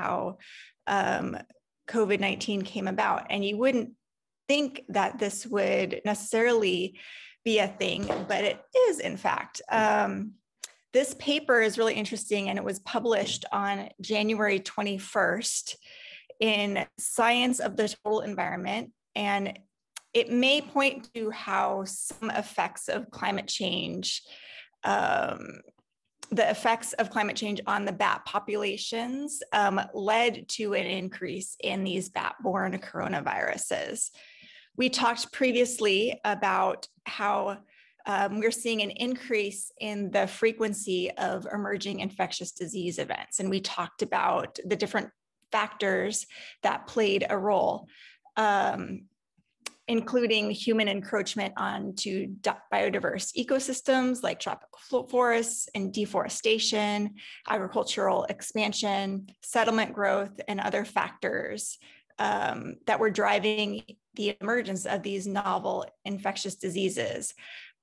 how um, COVID 19 came about. And you wouldn't think that this would necessarily be a thing, but it is, in fact. Um, this paper is really interesting and it was published on January 21st in Science of the Total Environment. And it may point to how some effects of climate change, um, the effects of climate change on the bat populations um, led to an increase in these bat borne coronaviruses. We talked previously about how um, we're seeing an increase in the frequency of emerging infectious disease events. And we talked about the different factors that played a role. Um, including human encroachment onto biodiverse ecosystems like tropical forests and deforestation, agricultural expansion, settlement growth, and other factors um, that were driving the emergence of these novel infectious diseases.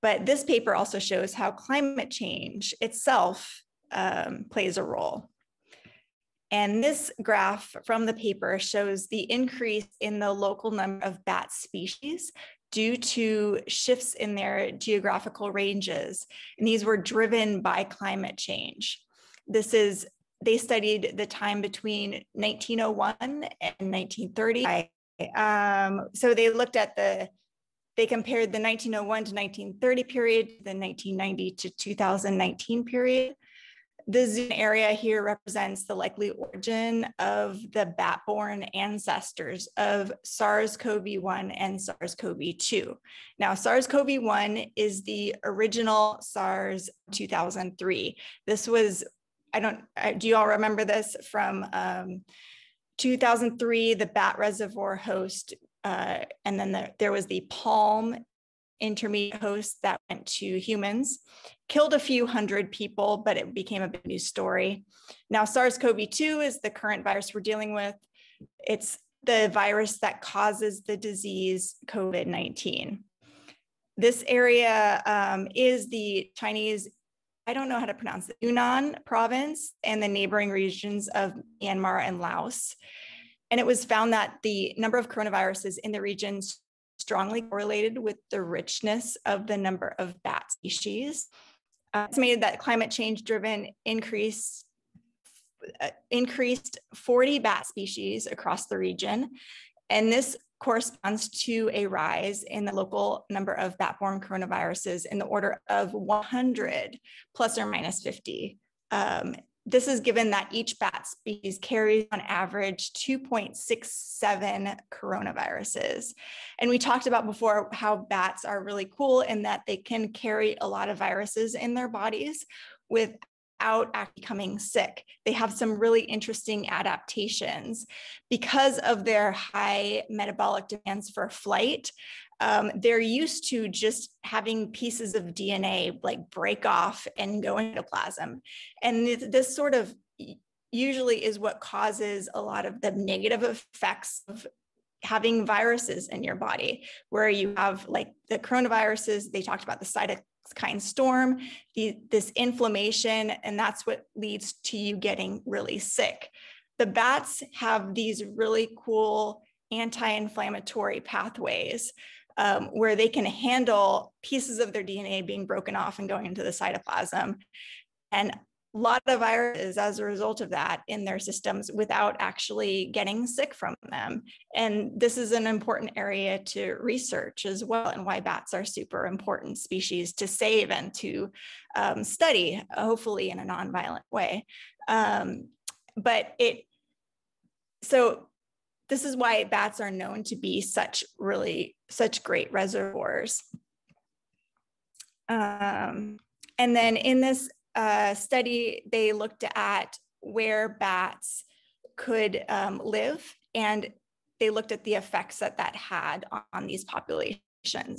But this paper also shows how climate change itself um, plays a role. And this graph from the paper shows the increase in the local number of bat species due to shifts in their geographical ranges. And these were driven by climate change. This is, they studied the time between 1901 and 1930. Um, so they looked at the, they compared the 1901 to 1930 period, the 1990 to 2019 period. The zoom area here represents the likely origin of the bat-borne ancestors of SARS-CoV-1 and SARS-CoV-2. Now, SARS-CoV-1 is the original SARS 2003. This was, I don't, do you all remember this from um, 2003, the bat reservoir host uh, and then the, there was the palm intermediate host that went to humans, killed a few hundred people, but it became a big news story. Now, SARS CoV 2 is the current virus we're dealing with. It's the virus that causes the disease COVID 19. This area um, is the Chinese, I don't know how to pronounce it, Yunnan province and the neighboring regions of Myanmar and Laos. And it was found that the number of coronaviruses in the region strongly correlated with the richness of the number of bat species. Uh, estimated that climate change driven increase uh, increased 40 bat species across the region. And this corresponds to a rise in the local number of bat-borne coronaviruses in the order of 100 plus or minus 50 um, this is given that each bat species carries on average 2.67 coronaviruses. And we talked about before how bats are really cool in that they can carry a lot of viruses in their bodies without becoming sick. They have some really interesting adaptations because of their high metabolic demands for flight um, they're used to just having pieces of DNA like break off and go into plasm. And this, this sort of usually is what causes a lot of the negative effects of having viruses in your body, where you have like the coronaviruses, they talked about the cytokine storm, the, this inflammation, and that's what leads to you getting really sick. The bats have these really cool anti inflammatory pathways um, where they can handle pieces of their DNA being broken off and going into the cytoplasm. And a lot of viruses as a result of that in their systems without actually getting sick from them. And this is an important area to research as well, and why bats are super important species to save and to um, study, hopefully in a nonviolent way. Um, but it, so this is why bats are known to be such really such great reservoirs. Um, and then in this uh, study, they looked at where bats could um, live and they looked at the effects that that had on these populations.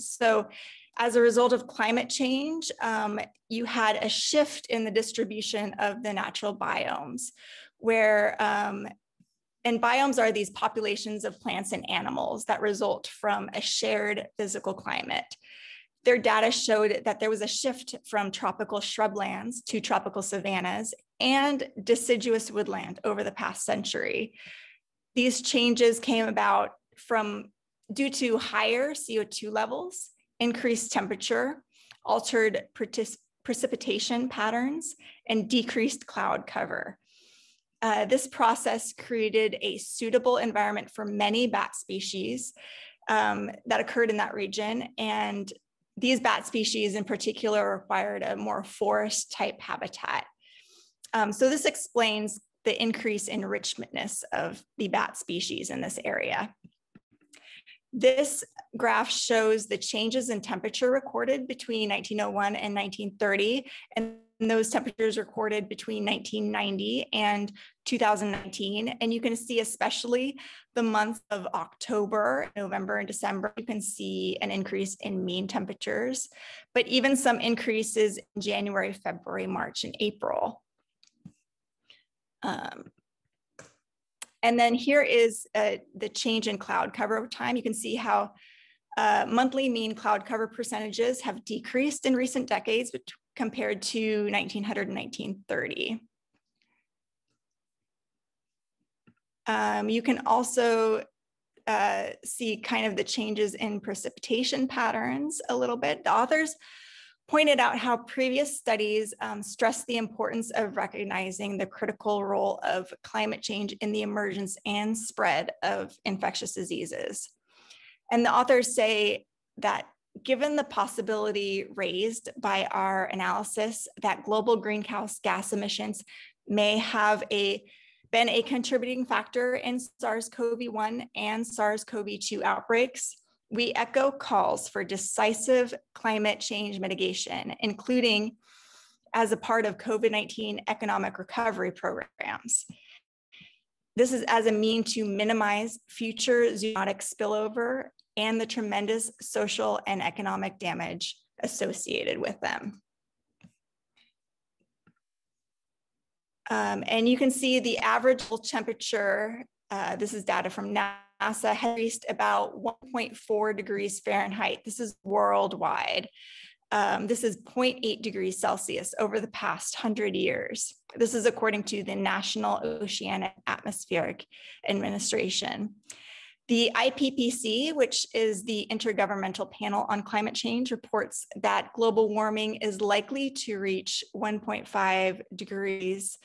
So as a result of climate change, um, you had a shift in the distribution of the natural biomes where um, and biomes are these populations of plants and animals that result from a shared physical climate. their data showed that there was a shift from tropical shrublands to tropical savannas and deciduous woodland over the past century. These changes came about from due to higher CO2 levels, increased temperature, altered precipitation patterns, and decreased cloud cover. Uh, this process created a suitable environment for many bat species um, that occurred in that region. And these bat species in particular required a more forest type habitat. Um, so this explains the increase in richness of the bat species in this area. This graph shows the changes in temperature recorded between 1901 and 1930, and those temperatures recorded between 1990 and 2019. And you can see especially the months of October, November, and December, you can see an increase in mean temperatures, but even some increases in January, February, March, and April. Um, and then here is uh, the change in cloud cover over time. You can see how uh, monthly mean cloud cover percentages have decreased in recent decades compared to 1900 and 1930. Um, you can also uh, see kind of the changes in precipitation patterns a little bit. The authors pointed out how previous studies um, the importance of recognizing the critical role of climate change in the emergence and spread of infectious diseases. And the authors say that given the possibility raised by our analysis that global greenhouse gas emissions may have a been a contributing factor in SARS-CoV-1 and SARS-CoV-2 outbreaks, we echo calls for decisive climate change mitigation, including as a part of COVID 19 economic recovery programs. This is as a mean to minimize future zoonotic spillover and the tremendous social and economic damage associated with them. Um, and you can see the average temperature, uh, this is data from NASA has reached about 1.4 degrees Fahrenheit. This is worldwide. Um, this is 0.8 degrees Celsius over the past 100 years. This is according to the National Oceanic Atmospheric Administration. The IPCC, which is the Intergovernmental Panel on Climate Change, reports that global warming is likely to reach 1.5 degrees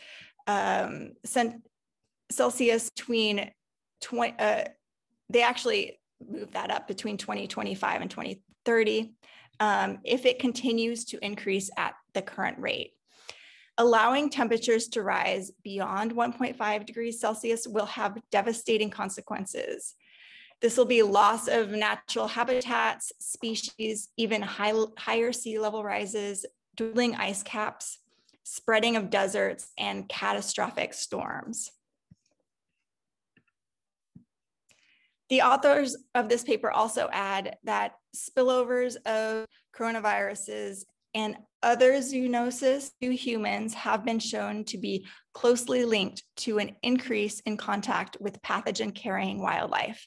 um, Celsius between 20, uh, they actually move that up between 2025 and 2030 um, if it continues to increase at the current rate. Allowing temperatures to rise beyond 1.5 degrees Celsius will have devastating consequences. This will be loss of natural habitats, species, even high, higher sea level rises, dwindling ice caps, spreading of deserts, and catastrophic storms. The authors of this paper also add that spillovers of coronaviruses and other zoonosis to humans have been shown to be closely linked to an increase in contact with pathogen carrying wildlife,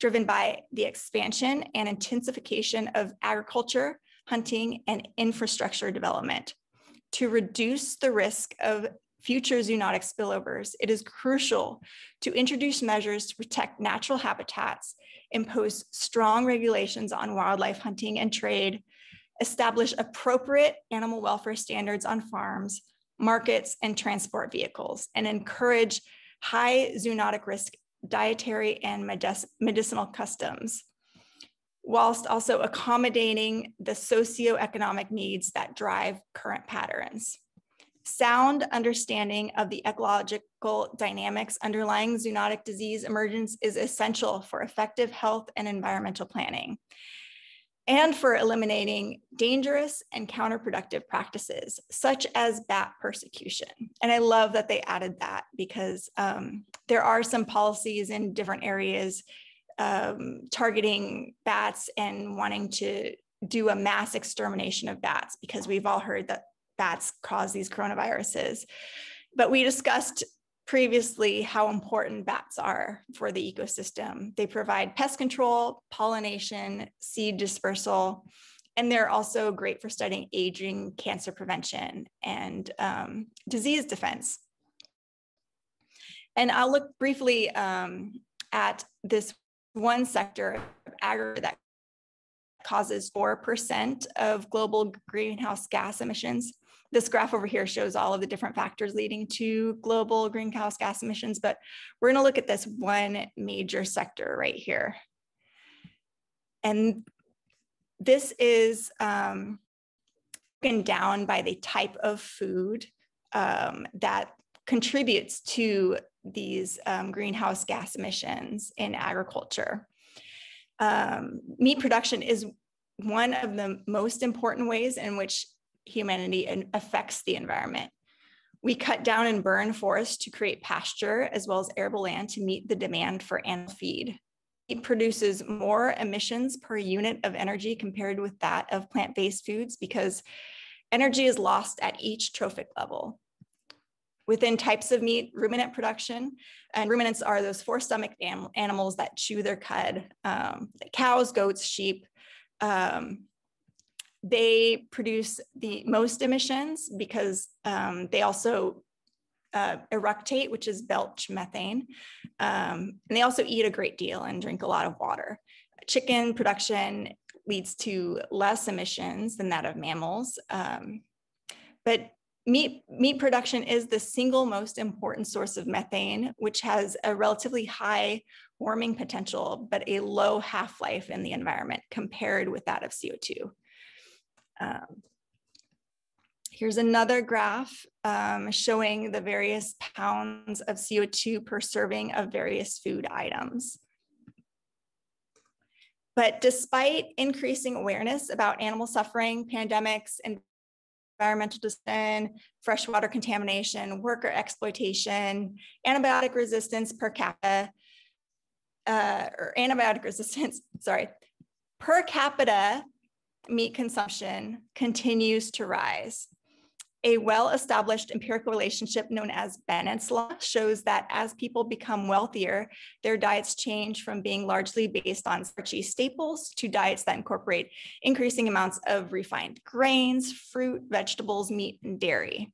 driven by the expansion and intensification of agriculture, hunting, and infrastructure development. To reduce the risk of future zoonotic spillovers, it is crucial to introduce measures to protect natural habitats, impose strong regulations on wildlife hunting and trade, establish appropriate animal welfare standards on farms, markets, and transport vehicles, and encourage high zoonotic risk dietary and medicinal customs, whilst also accommodating the socioeconomic needs that drive current patterns. Sound understanding of the ecological dynamics underlying zoonotic disease emergence is essential for effective health and environmental planning and for eliminating dangerous and counterproductive practices, such as bat persecution. And I love that they added that because um, there are some policies in different areas um, targeting bats and wanting to do a mass extermination of bats because we've all heard that bats cause these coronaviruses. But we discussed previously how important bats are for the ecosystem. They provide pest control, pollination, seed dispersal, and they're also great for studying aging, cancer prevention, and um, disease defense. And I'll look briefly um, at this one sector of agriculture that causes 4% of global greenhouse gas emissions. This graph over here shows all of the different factors leading to global greenhouse gas emissions, but we're gonna look at this one major sector right here. And this is um, broken down by the type of food um, that contributes to these um, greenhouse gas emissions in agriculture. Um, meat production is one of the most important ways in which humanity and affects the environment. We cut down and burn forests to create pasture as well as arable land to meet the demand for animal feed. It produces more emissions per unit of energy compared with that of plant-based foods because energy is lost at each trophic level. Within types of meat, ruminant production, and ruminants are those four stomach anim animals that chew their cud, um, cows, goats, sheep. Um, they produce the most emissions because um, they also uh, eructate, which is belch methane. Um, and they also eat a great deal and drink a lot of water. Chicken production leads to less emissions than that of mammals. Um, but meat, meat production is the single most important source of methane, which has a relatively high warming potential, but a low half-life in the environment compared with that of CO2. Um, Here's another graph um, showing the various pounds of CO2 per serving of various food items. But despite increasing awareness about animal suffering, pandemics, environmental design, freshwater contamination, worker exploitation, antibiotic resistance per capita, uh, or antibiotic resistance, sorry, per capita meat consumption continues to rise. A well-established empirical relationship known as Bennett's law shows that as people become wealthier, their diets change from being largely based on starchy staples to diets that incorporate increasing amounts of refined grains, fruit, vegetables, meat, and dairy.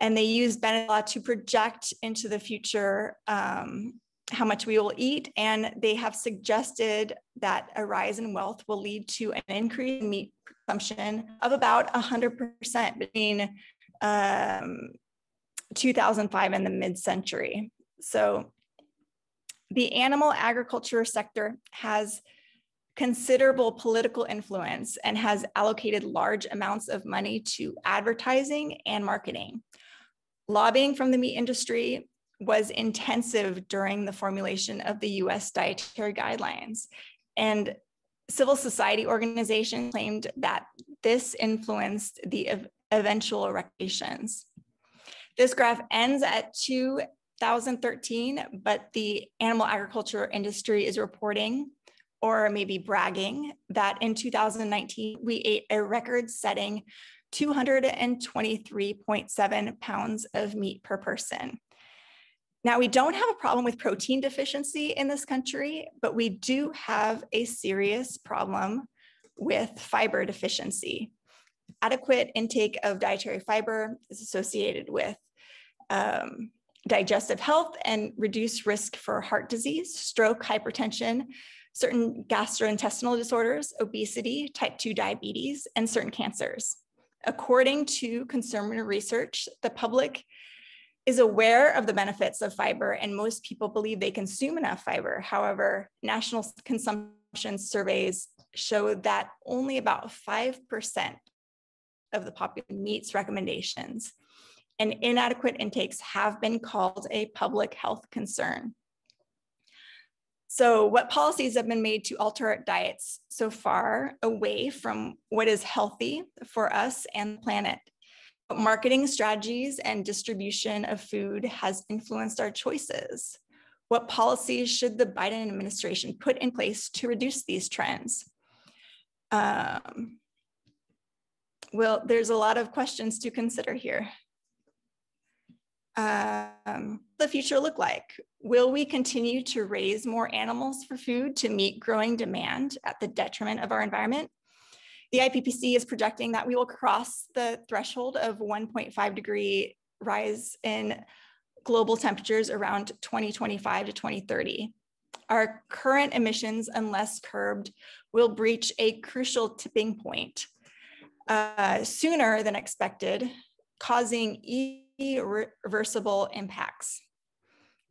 And they use Bennett's law to project into the future um, how much we will eat. And they have suggested that a rise in wealth will lead to an increase in meat consumption of about 100% between um, 2005 and the mid-century. So the animal agriculture sector has considerable political influence and has allocated large amounts of money to advertising and marketing. Lobbying from the meat industry was intensive during the formulation of the US dietary guidelines. And civil society organizations claimed that this influenced the eventual recommendations. This graph ends at 2013, but the animal agriculture industry is reporting or maybe bragging that in 2019, we ate a record setting 223.7 pounds of meat per person. Now, we don't have a problem with protein deficiency in this country, but we do have a serious problem with fiber deficiency. Adequate intake of dietary fiber is associated with um, digestive health and reduced risk for heart disease, stroke, hypertension, certain gastrointestinal disorders, obesity, type 2 diabetes, and certain cancers. According to consumer research, the public is aware of the benefits of fiber and most people believe they consume enough fiber. However, national consumption surveys show that only about 5% of the population meets recommendations and inadequate intakes have been called a public health concern. So what policies have been made to alter diets so far away from what is healthy for us and the planet? Marketing strategies and distribution of food has influenced our choices? What policies should the Biden administration put in place to reduce these trends? Um, well, there's a lot of questions to consider here. Um, the future look like? Will we continue to raise more animals for food to meet growing demand at the detriment of our environment? The IPCC is projecting that we will cross the threshold of 1.5 degree rise in global temperatures around 2025 to 2030. Our current emissions, unless curbed, will breach a crucial tipping point uh, sooner than expected, causing irreversible impacts.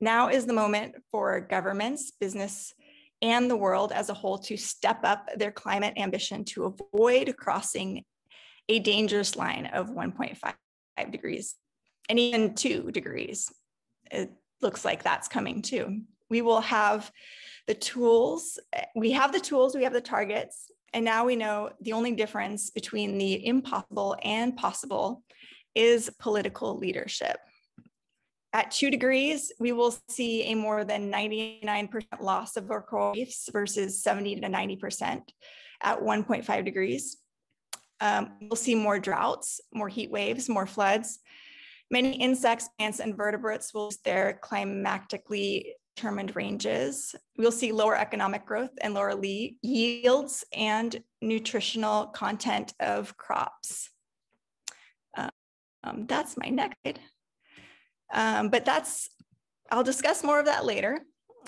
Now is the moment for governments, business, and the world as a whole to step up their climate ambition to avoid crossing a dangerous line of 1.5 degrees and even two degrees. It looks like that's coming too. We will have the tools, we have the tools, we have the targets, and now we know the only difference between the impossible and possible is political leadership. At two degrees, we will see a more than 99% loss of our coral reefs versus 70 to 90% at 1.5 degrees. Um, we'll see more droughts, more heat waves, more floods. Many insects, plants, and vertebrates will lose their climatically determined ranges. We'll see lower economic growth and lower yields and nutritional content of crops. Um, that's my next slide. Um, but that's, I'll discuss more of that later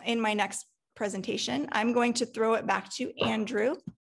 in my next presentation. I'm going to throw it back to Andrew